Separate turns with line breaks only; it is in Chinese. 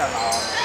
系嘛。